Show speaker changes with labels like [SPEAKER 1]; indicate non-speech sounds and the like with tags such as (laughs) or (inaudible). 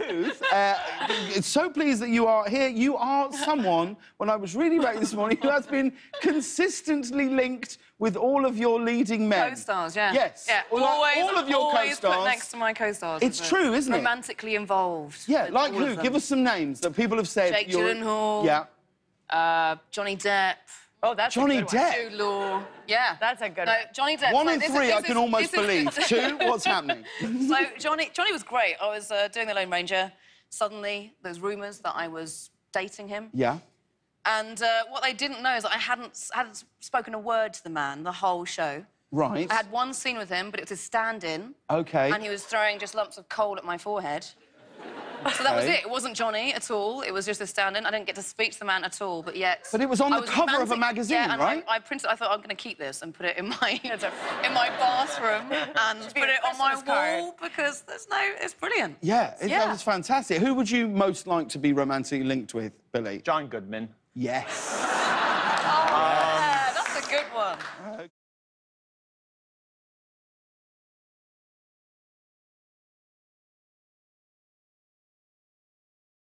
[SPEAKER 1] Ruth, uh, so pleased that you are here. You are someone, when I was reading back this morning, who has been consistently linked with all of your leading men.
[SPEAKER 2] Co-stars, yeah.
[SPEAKER 1] Yes.
[SPEAKER 2] Yeah,
[SPEAKER 1] like,
[SPEAKER 2] always,
[SPEAKER 1] all of your
[SPEAKER 2] always
[SPEAKER 1] co-stars.
[SPEAKER 2] put next to my co-stars.
[SPEAKER 1] It's true, isn't it?
[SPEAKER 2] Romantically involved.
[SPEAKER 1] Yeah, like who? Give us some names that people have said.
[SPEAKER 2] Jake
[SPEAKER 1] you're-
[SPEAKER 2] Gyllenhaal.
[SPEAKER 1] Yeah.
[SPEAKER 2] Uh, Johnny Depp.
[SPEAKER 3] Oh, that's
[SPEAKER 1] Johnny
[SPEAKER 3] a good.
[SPEAKER 1] Depp.
[SPEAKER 2] Jude Law. Yeah.
[SPEAKER 3] That's a good
[SPEAKER 2] no,
[SPEAKER 3] one.
[SPEAKER 2] Johnny Depp.
[SPEAKER 1] One
[SPEAKER 2] like,
[SPEAKER 1] in
[SPEAKER 2] this is-
[SPEAKER 1] three, I can
[SPEAKER 2] is-
[SPEAKER 1] almost
[SPEAKER 2] this is-
[SPEAKER 1] believe. (laughs) Two, what's happening? (laughs)
[SPEAKER 2] so Johnny, Johnny was great. I was uh, doing The Lone Ranger. Suddenly, there's rumours that I was dating him.
[SPEAKER 1] Yeah.
[SPEAKER 2] And uh, what they didn't know is that I hadn't, hadn't spoken a word to the man the whole show.
[SPEAKER 1] Right.
[SPEAKER 2] I had one scene with him, but it was his stand-in.
[SPEAKER 1] Okay.
[SPEAKER 2] And he was throwing just lumps of coal at my forehead. So that was it. It wasn't Johnny at all. It was just a stand-in. I didn't get to speak to the man at all, but yet...
[SPEAKER 1] But it was on
[SPEAKER 2] I
[SPEAKER 1] the cover of a magazine,
[SPEAKER 2] yeah, and
[SPEAKER 1] right?
[SPEAKER 2] I, I printed... I thought, I'm going to keep this and put it in my, (laughs) in my bathroom and put
[SPEAKER 3] a
[SPEAKER 2] it on my
[SPEAKER 3] card.
[SPEAKER 2] wall because there's no... It's brilliant.
[SPEAKER 1] Yeah, it, that was fantastic. Who would you most like to be romantically linked with, Billy?
[SPEAKER 4] John Goodman.
[SPEAKER 1] Yes.
[SPEAKER 2] Oh, yeah, that's a good one.